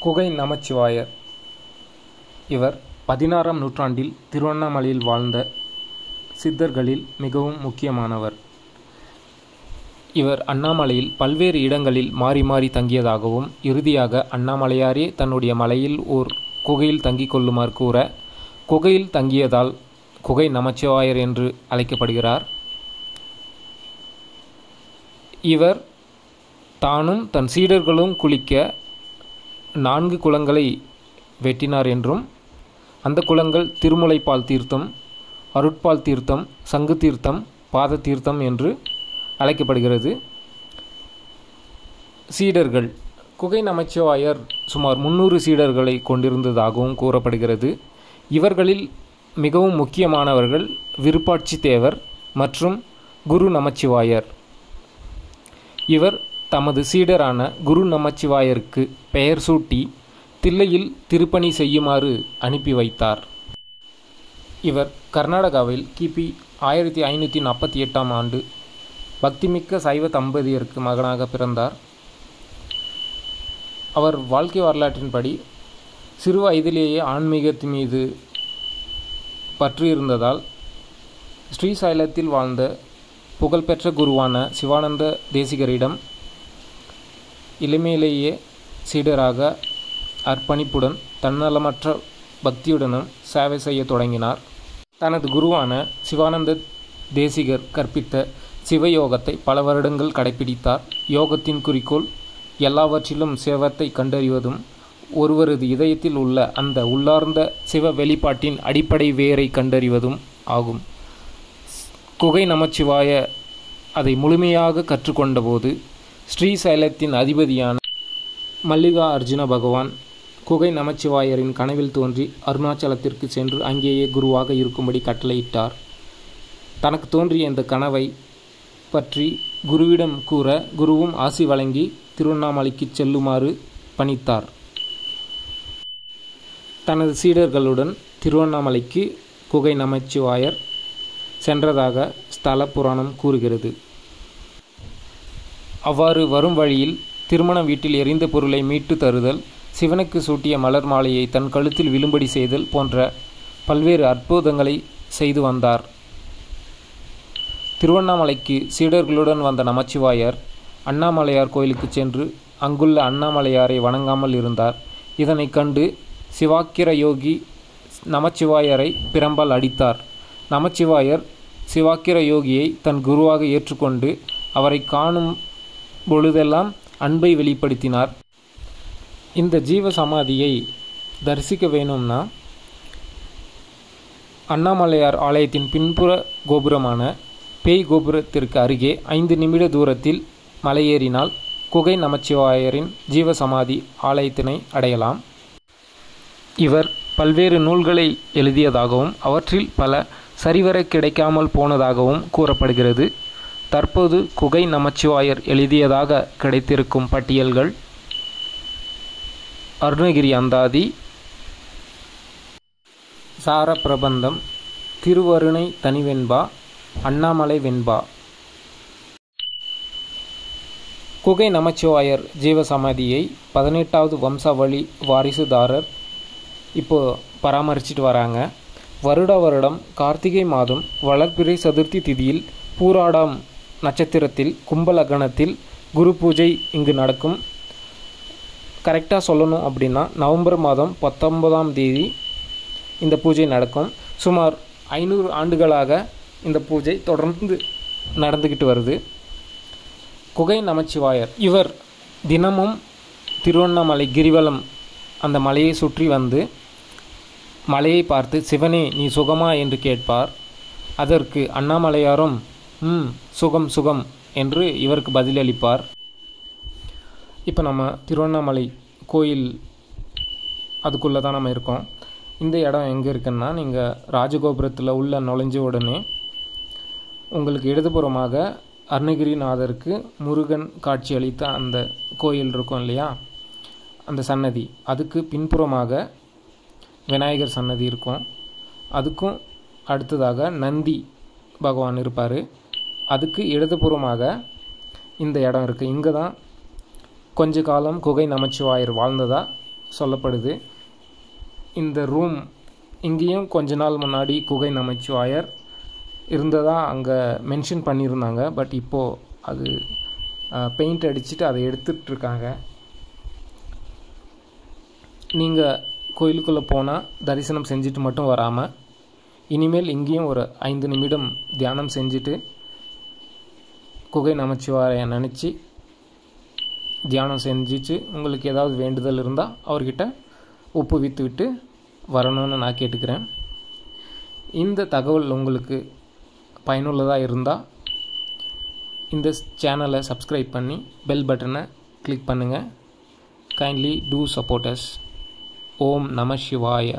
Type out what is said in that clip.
குகை நமச்சிவாயர் இவர் பதினாறாம் நூற்றாண்டில் திருவண்ணாமலையில் வாழ்ந்த சித்தர்களில் மிகவும் முக்கியமானவர். இவர் அண்ணாமலையில் பல்வேறு இடங்களில் மாறி மாறி தங்கியதாகவும் இறுதியாக அண்ணாமலையாரே தன்னுடைய மலையில் ஓர் குகையில் தங்கிக் கொள்ளுமாறு கூற குகையில் தங்கியதால் குகை நமச்சிவாயர் என்று அழைக்கப்படுகிறார். இவர் தானும் தன் சீடர்களும் குளிக்க நான்கு குளங்களை வெட்டினார் என்றும் அந்த குளங்கள் திருமுலைப்பால் தீர்த்தம் அருட்பால் தீர்த்தம் சங்கு தீர்த்தம் பாத தீர்த்தம் என்று அழைக்கப்படுகிறது. சீடர்கள். குகை நமச்சிவாயர் சுமார் முன்னூறு சீடர்களை கொண்டிருந்ததாகவும் கூறப்படுகிறது. இவர்களில் மிகவும் முக்கியமானவர்கள் விருப்பாட்சி தேவர் மற்றும் குரு நமச்சிவாயர். இவர் தமது சீடரான குரு நமச்சிவாயருக்கு பெயர் சூட்டி தில்லையில் திருப்பணி செய்யுமாறு அனுப்பி வைத்தார். இவர் கர்நாடகாவில் கிபி ஆயிரத்தி ஐநூற்றி நாற்பத்தி எட்டாம் ஆண்டு பக்திமிக்க சைவ தம்பதியருக்கு மகனாக பிறந்தார். அவர் வாழ்க்கை வரலாற்றின்படி சிறு வயதிலேயே ஆன்மீகத்தின் மீது பற்று இருந்ததால் ஸ்ரீசைலத்தில் வாழ்ந்த புகழ்பெற்ற குருவான சிவானந்த தேசிகரிடம் இளமையிலேயே சீடராக அர்ப்பணிப்புடன் தன்னலமற்ற பக்தியுடனும் சேவை செய்ய தொடங்கினார். தனது குருவான சிவானந்த தேசிகர் கற்பித்த சிவயோகத்தை பல வருடங்கள் கடைபிடித்தார். யோகத்தின் குறிக்கோள் எல்லாவற்றிலும் சிவத்தை கண்டறிவதும் ஒருவரது இதயத்தில் உள்ள அந்த உள்ளார்ந்த சிவ வெளிப்பாட்டின் அடிப்படை வேரை கண்டறிவதும் ஆகும். குகை நமச்சிவாய அதை முழுமையாக கற்றுக்கொண்டபோது ஸ்ரீசைலத்தின் அதிபதியான மல்லிகா அர்ஜுன பகவான் குகை நமச்சிவாயரின் கனவில் தோன்றி அருணாச்சலத்திற்கு சென்று அங்கேயே குருவாக இருக்கும்படி கட்டளையிட்டார். தனக்கு தோன்றிய இந்த கனவை பற்றி குருவிடம் கூற குருவும் ஆசி வழங்கி திருவண்ணாமலைக்கு செல்லுமாறு பணித்தார். தனது சீடர்களுடன் திருவண்ணாமலைக்கு குகை நமச்சிவாயர் சென்றதாக ஸ்தல புராணம் கூறுகிறது. அவ்வாறு வரும் வழியில் திருமண வீட்டில் எரிந்த பொருளை மீட்டு தருதல் சிவனுக்கு சூட்டிய மலர் மாலையை தன் கழுத்தில் விழும்படி செய்தல் போன்ற பல்வேறு அற்புதங்களை செய்து வந்தார். திருவண்ணாமலைக்கு சீடர்களுடன் வந்த நமச்சிவாயர் அண்ணாமலையார் கோயிலுக்கு சென்று அங்குள்ள அண்ணாமலையாரை வணங்காமல் இருந்தார். இதனை கண்டு சிவாக்கிர யோகி நமச்சிவாயரை பிரம்பால் அடித்தார். நமச்சிவாயர் சிவாக்கிர யோகியை தன் குருவாக ஏற்றுக்கொண்டு அவரை காணும் பொழுதெல்லாம் அன்பை வெளிப்படுத்தினார். இந்த ஜீவ சமாதியை தரிசிக்க வேணும்னா அண்ணாமலையார் ஆலயத்தின் பின்புற கோபுரமான பேய் கோபுரத்திற்கு அருகே ஐந்து நிமிட தூரத்தில் மலையேறினால் குகை நமச்சிவாயரின் ஜீவசமாதி ஆலயத்தினை அடையலாம். இவர் பல்வேறு நூல்களை எழுதியதாகவும் அவற்றில் பல சரிவர கிடைக்காமல் போனதாகவும் கூறப்படுகிறது. தற்போது குகை நமச்சிவாயர் எழுதியதாக கிடைத்திருக்கும் பட்டியல்கள். அருணகிரி அந்தாதி. சார பிரபந்தம். திருவருணை தனிவெண்பா. அண்ணாமலை வெண்பா. குகை நமச்சிவாயர் ஜீவசமாதியை பதினெட்டாவது வம்சாவளி வாரிசுதாரர் இப்போ பராமரிச்சிட்டு வராங்க. வருட வருடம் கார்த்திகை மாதம் வளர்பிறை சதுர்த்தி திதியில் பூராடாம் நட்சத்திரத்தில் கும்பலகணத்தில் குரு பூஜை இங்கு நடக்கும். கரெக்டாக சொல்லணும் அப்படின்னா நவம்பர் மாதம் பத்தொன்பதாம் தேதி இந்த பூஜை நடக்கும். சுமார் ஐநூறு ஆண்டுகளாக இந்த பூஜை தொடர்ந்து நடந்துக்கிட்டு வருது. குகை நமச்சிவாயர் இவர் தினமும் திருவண்ணாமலை கிரிவலம் அந்த மலையை சுற்றி வந்து மலையை பார்த்து சிவனே நீ சுகமா? என்று கேட்பார். அதற்கு அண்ணாமலையாரும் ம் சுகம் சுகம் என்று இவருக்கு பதிலளிப்பார். இப்போ நம்ம திருவண்ணாமலை கோயில் அதுக்குள்ளே தான் நம்ம இருக்கோம். இந்த இடம் எங்கே இருக்குன்னா நீங்கள் ராஜகோபுரத்தில் உள்ள நுழைஞ்ச உடனே உங்களுக்கு இடதுபுறமாக அருணகிரிநாதருக்கு முருகன் காட்சி அளித்த அந்த கோயில் இருக்கும் இல்லையா? அந்த சன்னதி. அதுக்கு பின்புறமாக விநாயகர் சன்னதி இருக்கும். அதுக்கும் அடுத்ததாக நந்தி பகவான் இருப்பார். அதுக்கு இடதுபுறமாக இந்த இடம் இருக்குது இங்கே தான் கொஞ்ச காலம் குகை நமச்சிவாயர் வாழ்ந்ததாக சொல்லப்படுது. இந்த ரூம் இங்கேயும் கொஞ்ச நாள் முன்னாடி குகை நமச்சிவாயர் இருந்ததாக அங்கே மென்ஷன் பண்ணியிருந்தாங்க. பட் இப்போது அது பெயிண்ட் அடிச்சுட்டு அதை எடுத்துட்ருக்காங்க. நீங்கள் கோயிலுக்குள்ளே போனால் தரிசனம் செஞ்சுட்டு மட்டும் வராமல் இனிமேல் இங்கேயும் ஒரு ஐந்து நிமிடம் தியானம் செஞ்சுட்டு குகை நமச்சிவாரையை நினச்சி தியானம் செஞ்சிச்சு. உங்களுக்கு ஏதாவது வேண்டுதல் இருந்தால் அவர்கிட்ட ஒப்புவித்து விட்டு வரணும்னு நான் கேட்டுக்கிறேன். இந்த தகவல் உங்களுக்கு பயனுள்ளதாக இருந்தால் இந்த சேனலை சப்ஸ்கிரைப் பண்ணி பெல் பட்டனை கிளிக் பண்ணுங்கள் கைண்ட்லி டூ சப்போர்ட்டர்ஸ் ஓம் நம சிவாய.